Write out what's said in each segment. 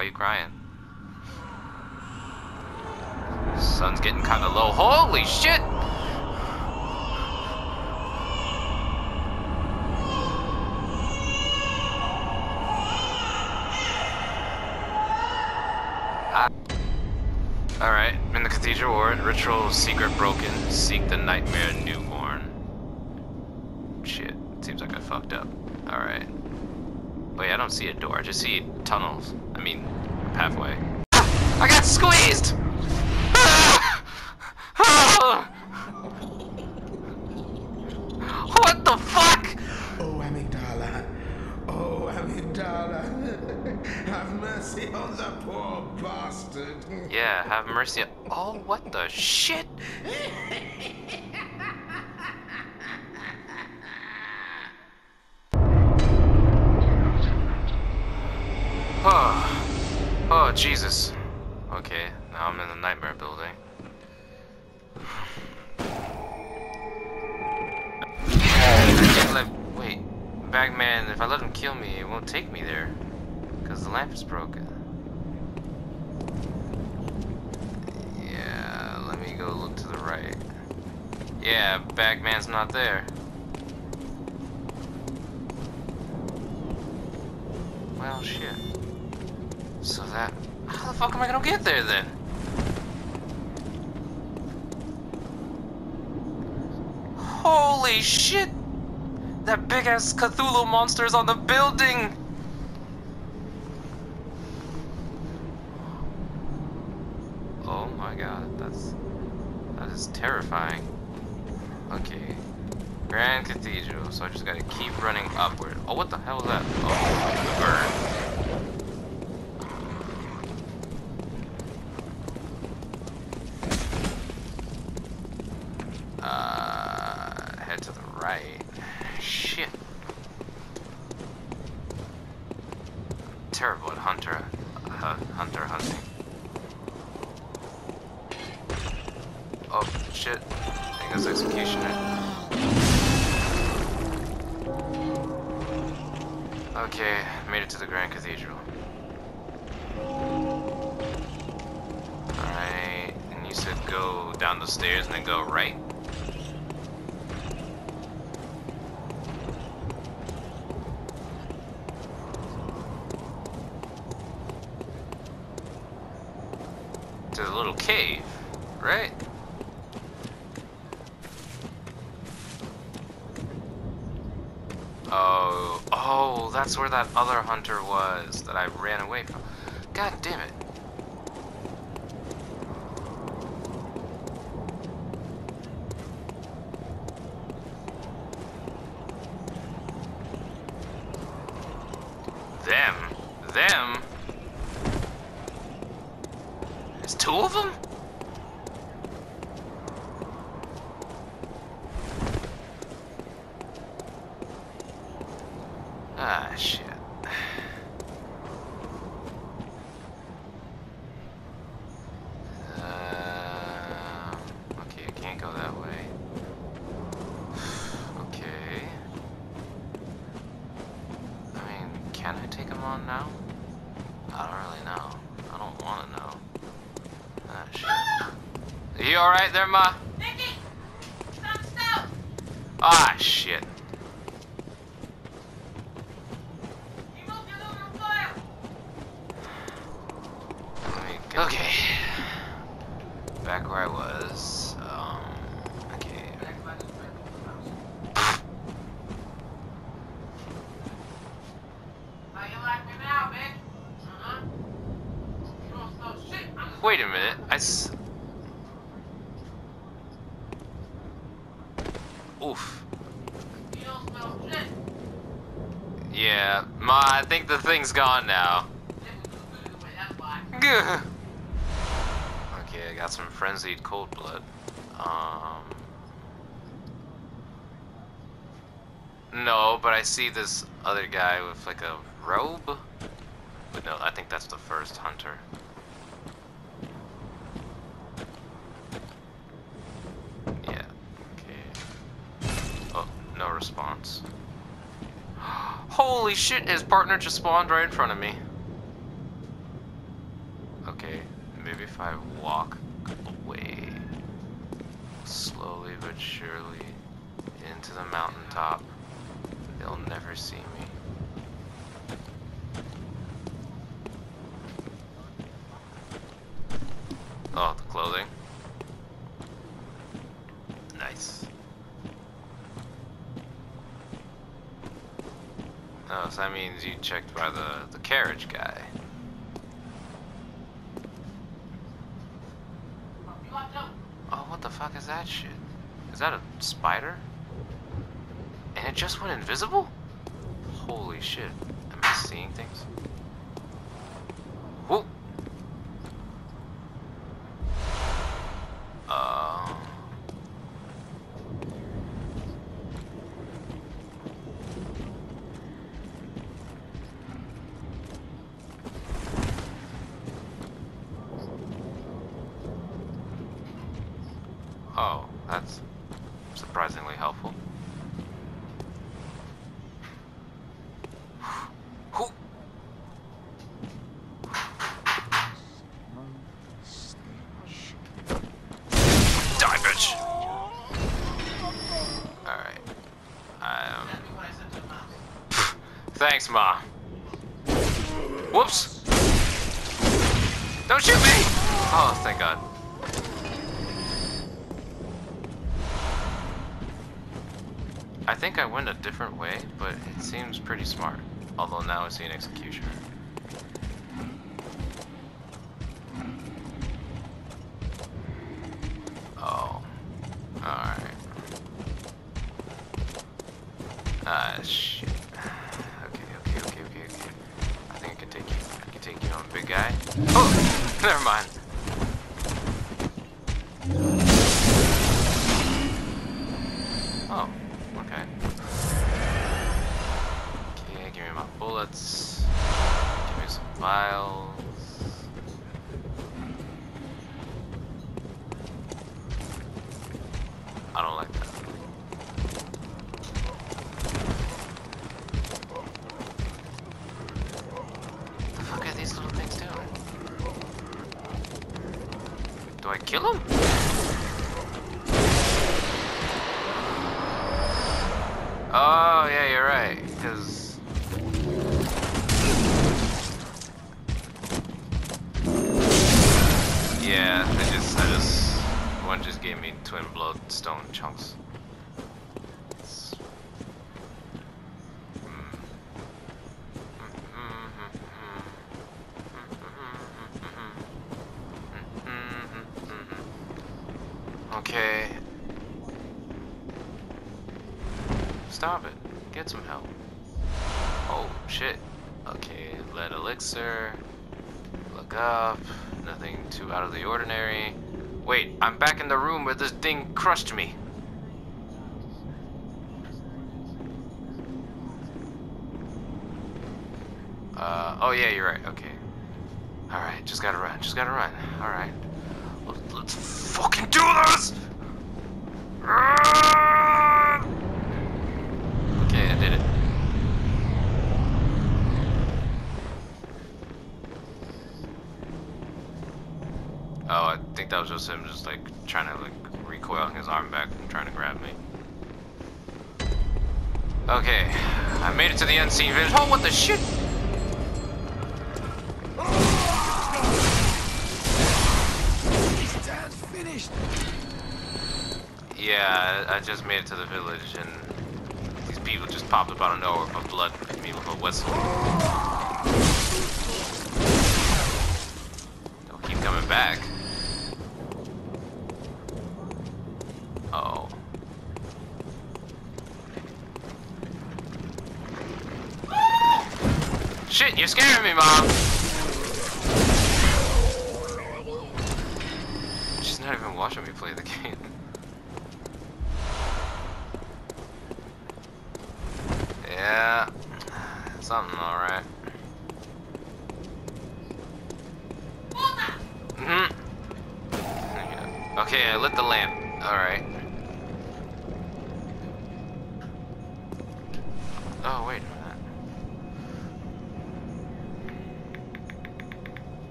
Why are you crying? Sun's getting kind of low. Holy shit! Ah. Alright, in the cathedral ward, ritual secret broken, seek the nightmare newborn. Shit, seems like I fucked up. Alright. Wait, I don't see a door, I just see tunnels. I mean, pathway. I got squeezed! What the fuck? Oh, Amygdala. Oh, Amygdala. Have mercy on the poor bastard. Yeah, have mercy. Oh, what the shit? Oh, oh, Jesus. Okay, now I'm in the nightmare building. Wait, Bagman, if I let him kill me, it won't take me there. Because the lamp is broken. Yeah, let me go look to the right. Yeah, Bagman's not there. Well, shit. So that... How the fuck am I gonna get there then? Holy shit! That big ass Cthulhu monster is on the building! Oh my god, that's... That is terrifying. Okay. Grand Cathedral, so I just gotta keep running upward. Oh, what the hell is that? Oh, the bird. Oh, oh, that's where that other hunter was that I ran away from. God damn it. Them? Them? There's two of them? Ah, shit. Uh, okay, I can't go that way. Okay. I mean, can I take him on now? I don't really know. I don't want to know. Ah, alright there, Ma? Vicky! Ah, shit. You moved your aluminum foil! Let me go- Okay. Back where I was. Um, okay. How you like me now, bitch? Uh-huh. You don't smell shit. I'm just Wait a minute. I s- Oof. You don't smell shit. Yeah, Ma, I think the thing's gone now. This is the food away, that's why. Gah. Okay, I got some frenzied cold blood. Um. No, but I see this other guy with like a robe. But no, I think that's the first hunter. Yeah. Okay. Oh, no response. Holy shit, his partner just spawned right in front of me. Okay, maybe if I walk away slowly but surely into the mountaintop, they'll never see me. Oh, the clothing. Nice. Oh, so checked by the, the carriage guy. Oh, what the fuck is that shit? Is that a spider? And it just went invisible? Holy shit. Am I seeing things? Whoa! Uh... Oh, that's surprisingly helpful. Give me some miles. I don't like that. The fuck are these little things doing? Do I kill them? Oh, yeah, you're right. Because. Yeah, I just, I just. One just gave me twin bloodstone chunks. It's- Mm. Okay. Stop it. Get some help. Oh, shit. Okay, lead elixir. Look up. Nothing too out of the ordinary. Wait, I'm back in the room where this thing crushed me. Uh, oh yeah, you're right. Okay. Alright, just gotta run. Just gotta run. Alright. Let's, let's fucking do this! Run! Okay, I did it. Oh, I that was just him just like trying to like recoiling his arm back and trying to grab me. Okay, I made it to the unseen village. Oh, what the shit? Yeah, I I just made it to the village and these people just popped up out of nowhere with blood hit me with a whistle. They'll keep coming back. Oh. Shit, you're scaring me, Mom!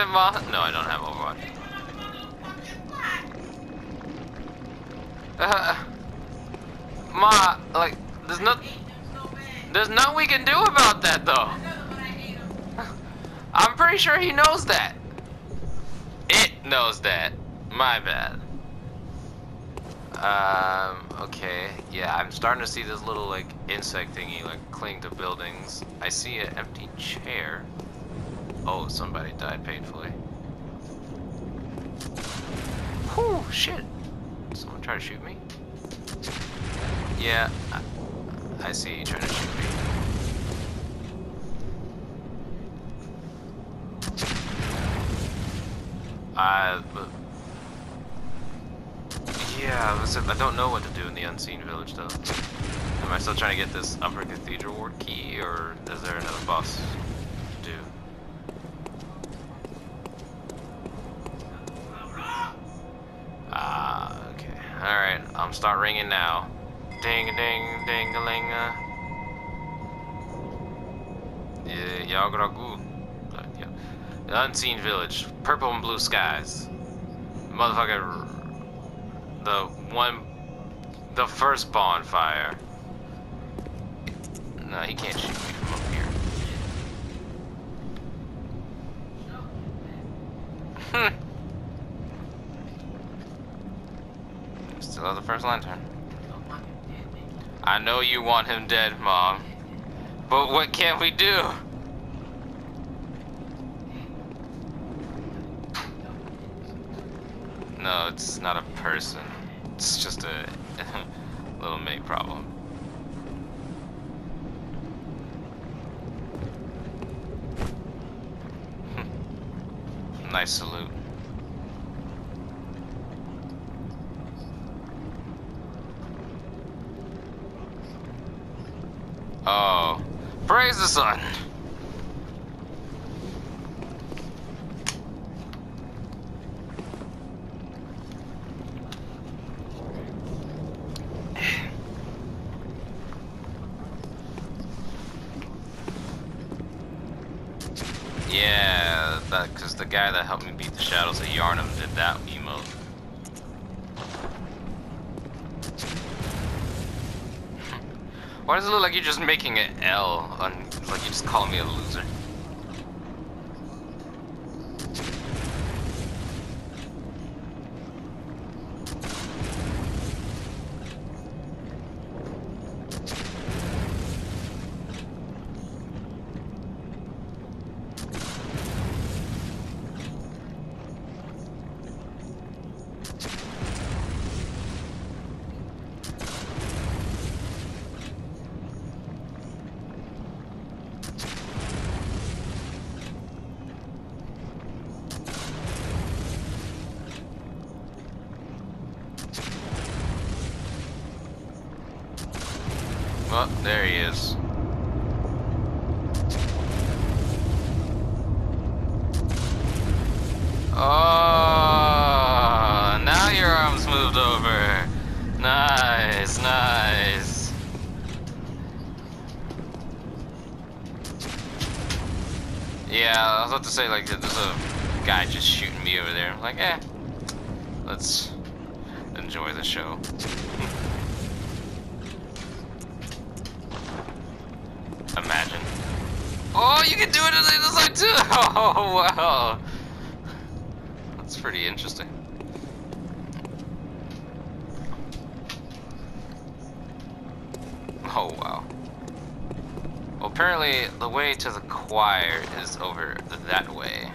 No, I don't have Overwatch. Uh, Ma, like, there's no, there's nothing we can do about that, though. I'm pretty sure he knows that. It knows that. My bad. Um, okay. Yeah, I'm starting to see this little, like, insect thingy, like, cling to buildings. I see an empty chair. Oh, somebody died painfully. Whew, shit. Someone try to shoot me? Yeah, I, I see you trying to shoot me. I, yeah, I, I don't know what to do in the unseen village though. Am I still trying to get this upper cathedral ward key, or is there another boss I'm start ringing now. Ding ding ding a ling a. Yeah, Yahar'gul. Uh, yeah. The unseen village. Purple and blue skies. Motherfucker. The one. The first bonfire. No, he can't shoot me from up here. Hmm. Still have the first lantern. I know you want him dead, Mom. But what can we do? No, it's not a person. It's just a little mini problem. nice salute. Oh, praise the sun. Yeah, that because the guy that helped me beat the shadows at Yharnam did that emote. Why does it look like you're just making an L on like you just calling me a loser? Well, there he is. Oh, now your arm's moved over. Nice, nice. Yeah, I was about to say, like, there's a guy just shooting me over there. I'm like, eh, let's enjoy the show. Oh, you can do it on the other side too! Oh, wow. That's pretty interesting. Oh, wow. Well, apparently the way to the choir is over that way.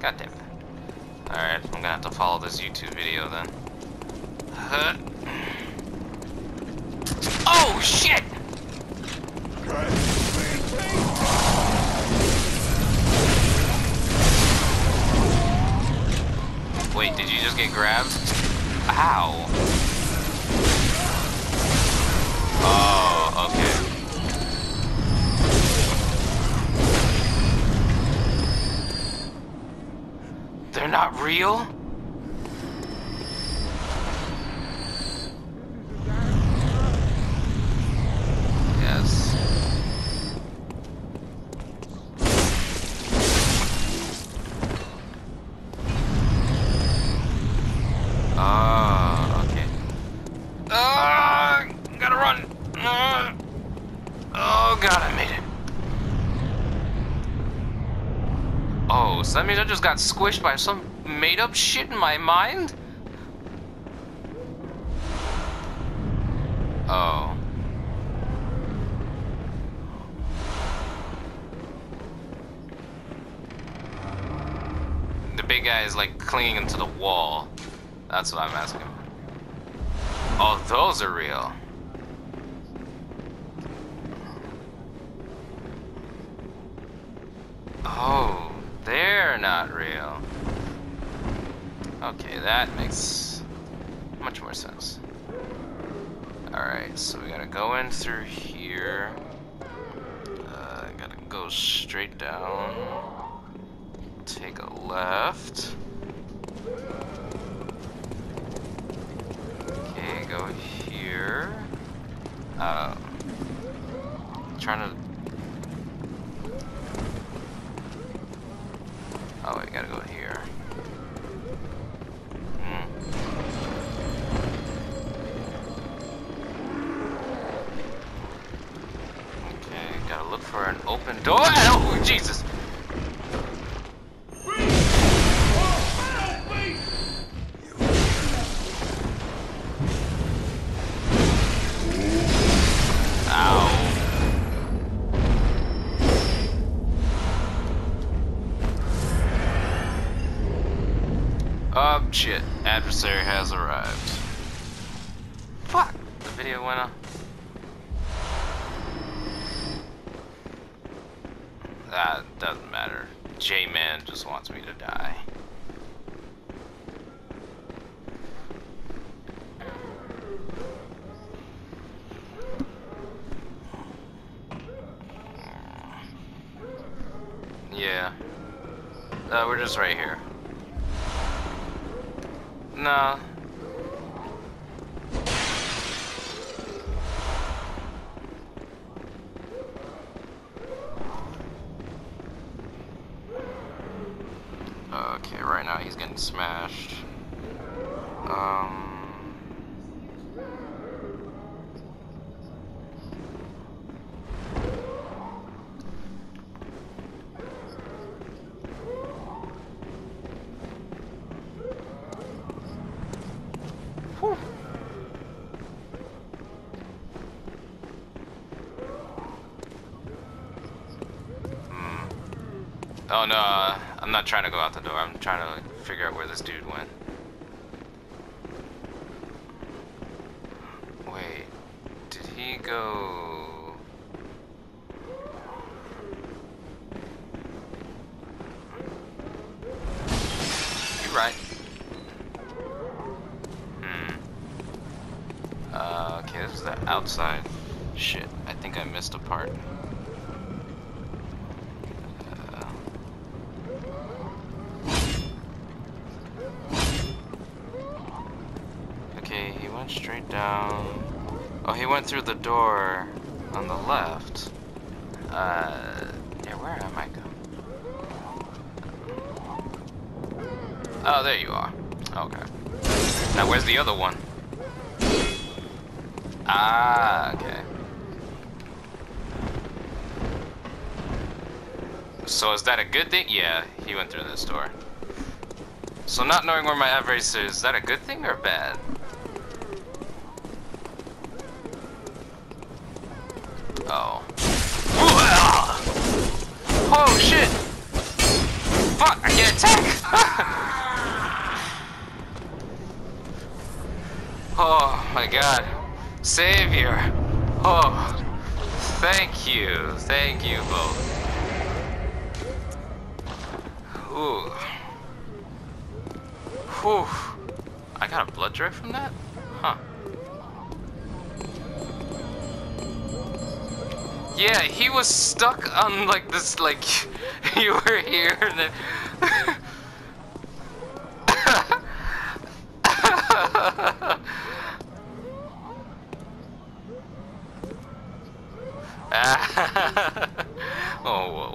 God damn it. Alright, I'm gonna have to follow this YouTube video then. Huh. Oh shit! Wait, did you just get grabbed? Ow. Oh, okay. They're not real? Yes. Oh god, I made it. That means I just got squished by some made up shit in my mind? Oh. The big guy is like clinging to the wall. That's what I'm asking. Oh, those are real. Not real. Okay, that makes much more sense. Alright, so we gotta go in through here. Uh, gotta go straight down. Take a left. Okay, go here. Uh, trying to. Door. Oh, Jesus! Right here. No. Okay, right now he's getting smashed. Um. Whew. Hmm. Oh no, uh, I'm not trying to go out the door. I'm trying to figure out where this dude went. Wait, did he go? You're right. Hmm. Uh, okay, this is the outside. Shit, I think I missed a part. Uh, Okay, he went straight down. Oh, he went through the door on the left. Uh, yeah, where am I going? Oh, there you are. Okay. Now, where's the other one? Ah, okay. So is that a good thing? Yeah, he went through this door. So not knowing where my adversary is, is that a good thing or bad? Oh. Oh shit! Fuck, I can't attack! oh my god. Savior. Oh. Thank you. Thank you both. Ooh. Whew. I got a blood drip from that? Huh. Yeah, he was stuck on like this, like, you were here and then. oh, whoa.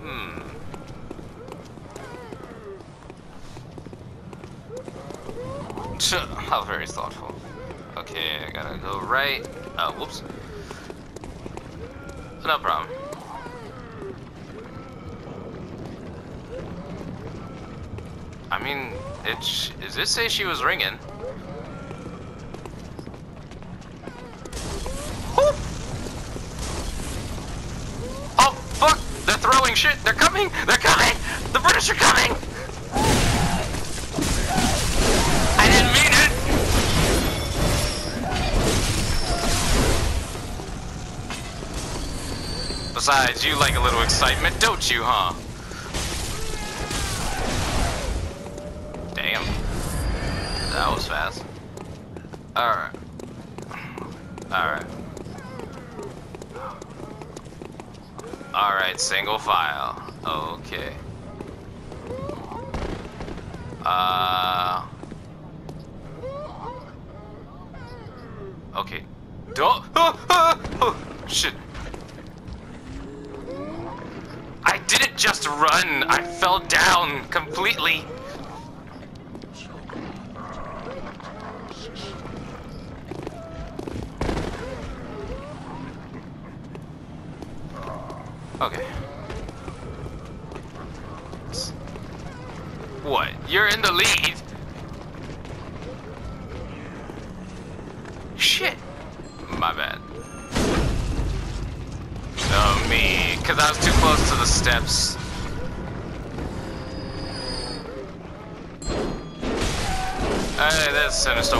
Hmm. How very thoughtful. Okay, I gotta go right. Oh, whoops. No problem. Mean, it. Sh does it say she was ringing? Whoop! Oh, fuck! They're throwing shit! They're coming! They're coming! The British are coming! I didn't mean it! Besides, you like a little excitement, don't you, huh? Fast. Alright. Alright. Alright, single file. Okay. Uh. Okay. Don't. Oh, oh, shit. I didn't just run. I fell down completely. Okay. What? You're in the lead? Shit. My bad. Oh, me. Because I was too close to the steps. Hey, that's sinister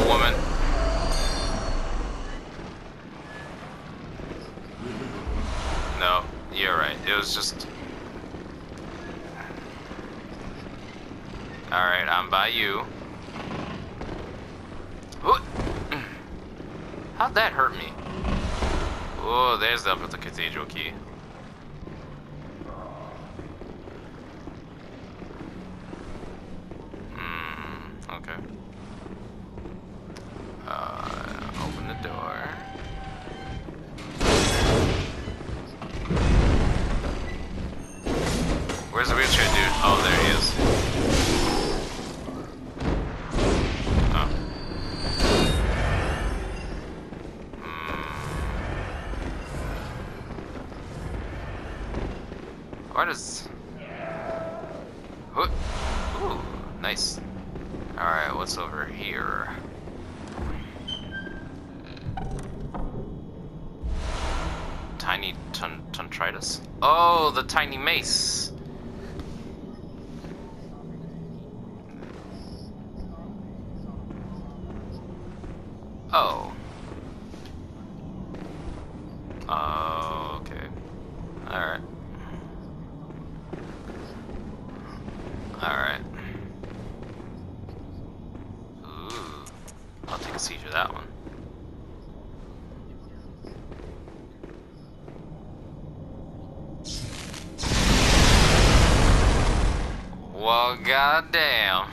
Is... What? Ooh, nice. Alright, what's over here? Tiny ton? Oh, the tiny mace. Oh. Oh, okay. Alright. Alright. Ooh. I'll take a seizure that one. Well, goddamn.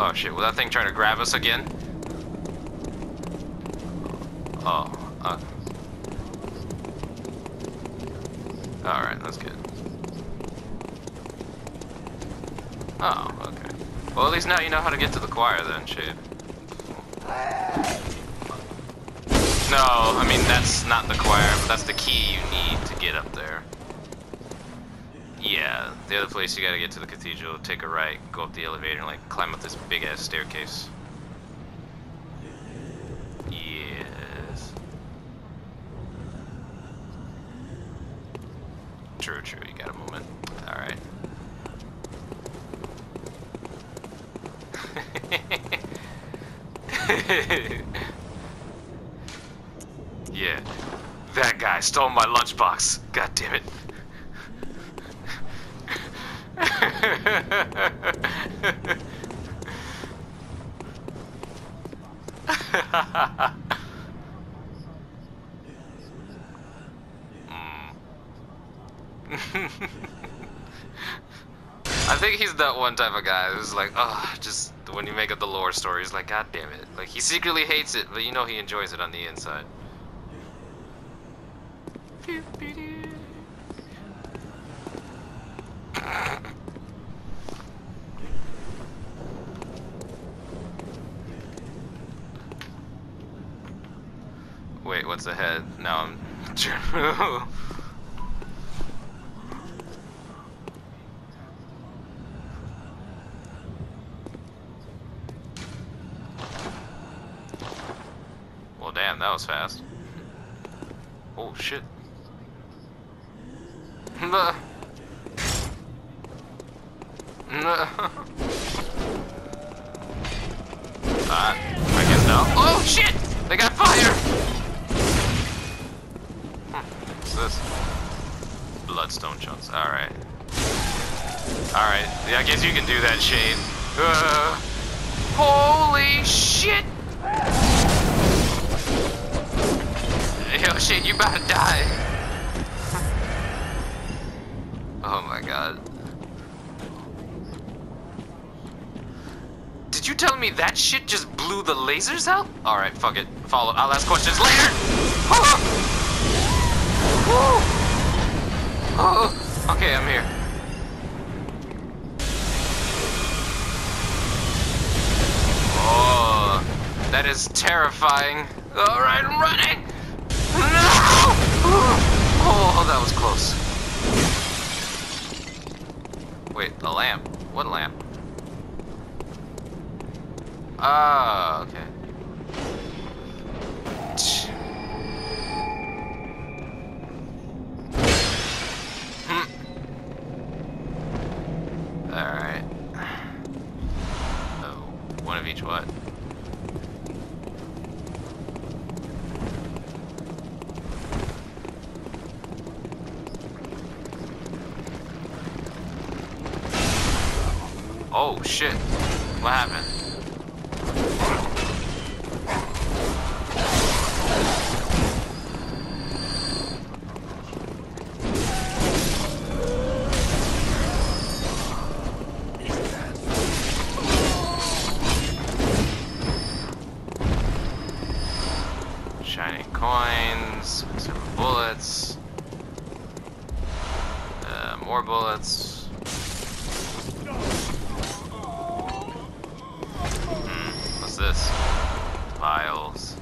Oh shit, was that thing trying to grab us again? Oh, uh. Alright, that's good. Oh, okay. Well, at least now you know how to get to the choir then, shit. No, I mean, that's not the choir, but that's the key you need to get up there. Yeah, the other place you gotta get to the cathedral, take a right, go up the elevator, and like climb up this big ass staircase. Yes. True, true, you got a moment. Alright. yeah, that guy stole my lunchbox. God damn it. I think he's that one type of guy who's like, oh, just when you make up the lore story, he's like, God damn it. Like, he secretly hates it, but you know he enjoys it on the inside. Wait, what's ahead? Now I'm... well, damn, that was fast. Oh, shit. Nah. Nah. Uh, I guess no. Oh, shit! They got fire! Hmm, What's this? Bloodstone chunks. Alright. Alright. Yeah, I guess you can do that, Shade. Uh, holy shit! Yo, Shade, you about to die. oh my god. Did you tell me that shit just blew the lasers out? Alright, fuck it. Follow. I'll ask questions later! Oh, okay, I'm here. Oh, that is terrifying. All right, I'm running. Oh, that was close. Wait, a lamp. What lamp? Ah, okay. Bullets, uh, more bullets. Hmm, what's this? Vials.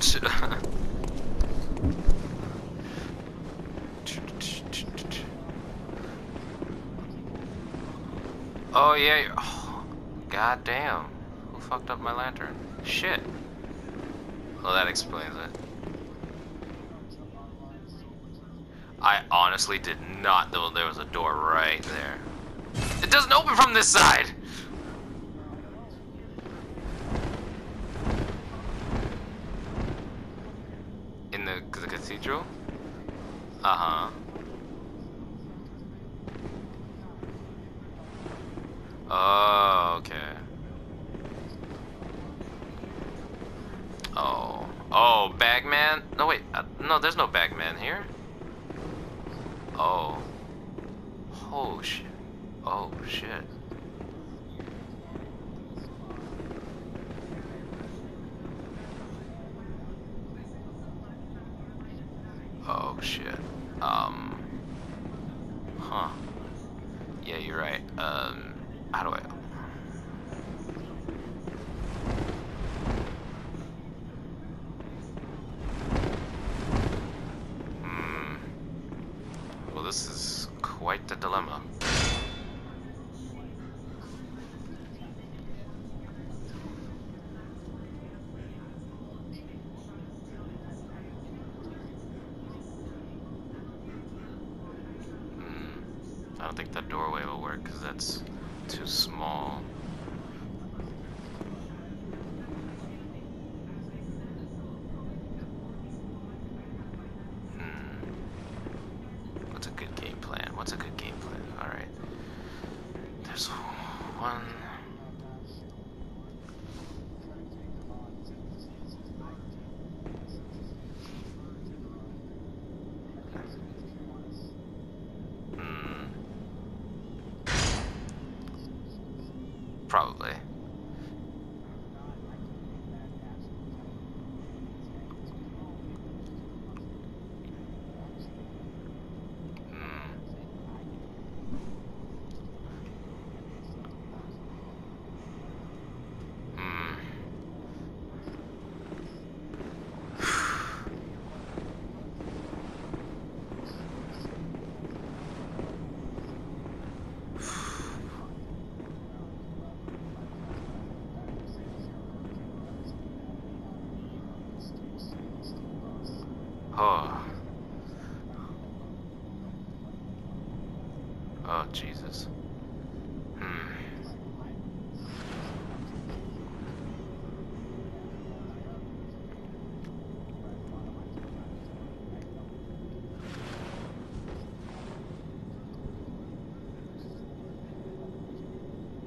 oh yeah. Oh, God damn. Who fucked up my lantern? Shit. Well, that explains it. I honestly did not know there was a door right there. It doesn't open from this side! In the, the cathedral? Uh-huh. Oh, okay. Oh. Oh, Bagman? No, wait. Uh, no, there's no Bagman here. Oh. Oh, shit. Oh, shit. Oh, shit. Um. Huh. Yeah, you're right. Um, how do I... Hmm. Well, this is quite the dilemma. Hmm. I don't think that doorway will work because that's too small. Hmm. What's a good game plan? What's a good game plan? Alright. There's one. Hmm. Probably. Hmm. Hmm. Oh. Oh, Jesus. Hmm.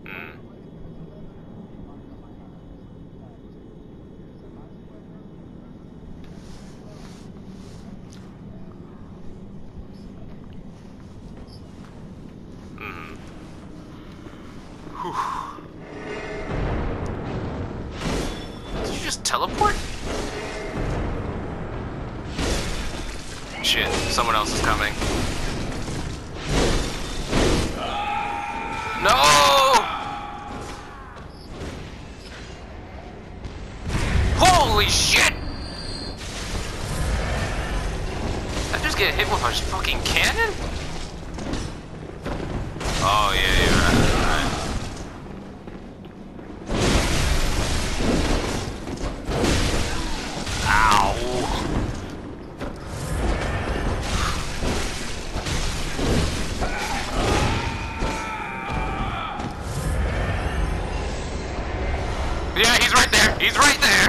Hmm. Hmm. Whew. Did you just teleport? Shit, someone else is coming. He's right there.